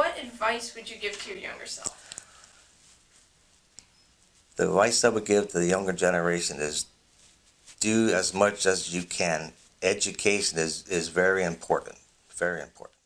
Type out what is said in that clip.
what advice would you give to your younger self? The advice I would give to the younger generation is do as much as you can. Education is, is very important, very important.